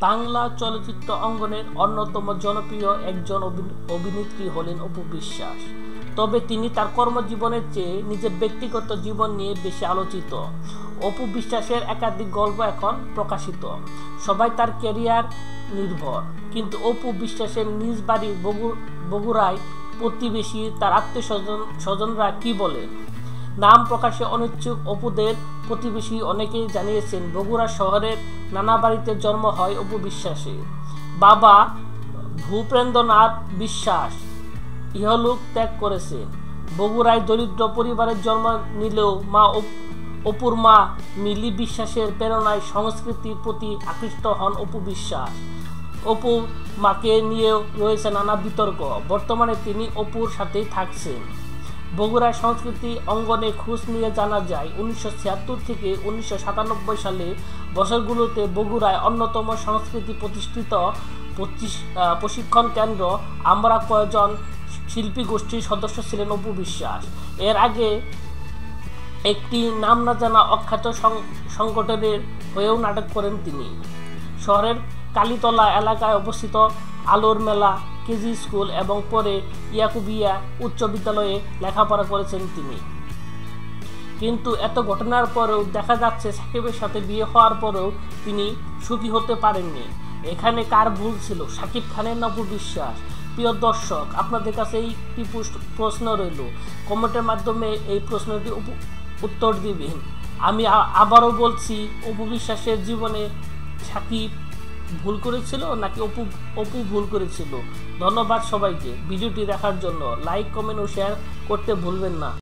বাংলা চলচ্চিত্র অঙ্গনের অন্যতম জনপ্রিয় একজন অভি- অভিনেত্রী হলেন অপু বিশ্বাস। তবে তিনি তার কর্মজীবনের চেয়ে নিজের ব্যক্তিগত জীবন নিয়ে বেশি আলোচিত। অপু বিশ্বাসের একাধিক গল্প এখন প্রকাশিত। সবাই তার ক্যারিয়ার নির্ভর। কিন্তু অপু বিশ্বাসের নিজ বাড়ি বগু বগুড়ায় প্রতিবেশী তার আত্মীয় স্বজন স্বজনরা কী বলেন নাম প্রকাশে অনিচ্ছুক অপুদের প্রতিবেশী অনেকেই জানিয়েছেন, বগুড়া শহরের নানা বাড়িতে জন্ম হয় অপু বিশ্বাসের। বাবা ভূপেন্দ্রনাথ বিশ্বাস ইহলোক ত্যাগ করেছেন। বগুড়ায় দরিদ্র পরিবারের জন্ম নিলেও মা অপুর মা মিলি বিশ্বাসের প্রেরণায় সংস্কৃতির প্রতি আকৃষ্ট হন অপু বিশ্বাস। অপু মাকে নিয়েও রয়েছে নানা বিতর্ক। বর্তমানে তিনি অপুর সাথেই থাকছেন। বগুড়ার সংস্কৃতি অঙ্গনে খোঁজ নিয়ে জানা যায়, উনিশশো ছিয়াত্তর থেকে উনিশশো সাতানব্বই সালে বছরগুলোতে বগুড়ায় অন্যতম সংস্কৃতি প্রতিষ্ঠিত প্রশিক্ষণ কেন্দ্র আমরা কয়েকজন শিল্পী গোষ্ঠীর সদস্য ছিলেন অপু বিশ্বাস। এর আগে একটি নাম না জানা অখ্যাত সংগঠনের হয়েও নাটক করেন তিনি। শহরের কালীতলা এলাকায় অবস্থিত আলোর মেলা কেজি স্কুল এবং পরে ইয়াকুবিয়া উচ্চ বিদ্যালয়ে লেখাপড়া করেছেন তিনি। কিন্তু এত ঘটনার পরেও দেখা যাচ্ছে সাকিবের সাথে বিয়ে হওয়ার পরেও তিনি সুখী হতে পারেননি। এখানে কার ভুল ছিল? সাকিব খানের নবু বিশ্বাস। প্রিয় দর্শক, আপনাদের কাছে পুষ্ট- প্রশ্ন রইল। কমেন্টের মাধ্যমে এই প্রশ্নটি উত্তর দিবেন। আমি আবারও বলছি, অপু বিশ্বাসের জীবনে সাকিব ভুল করেছিল নাকি অপু অপু ভুল করেছিল? ধন্যবাদ সবাইকে। ভিডিওটি দেখার জন্য লাইক কমেন্ট ও শেয়ার করতে ভুলবেন না।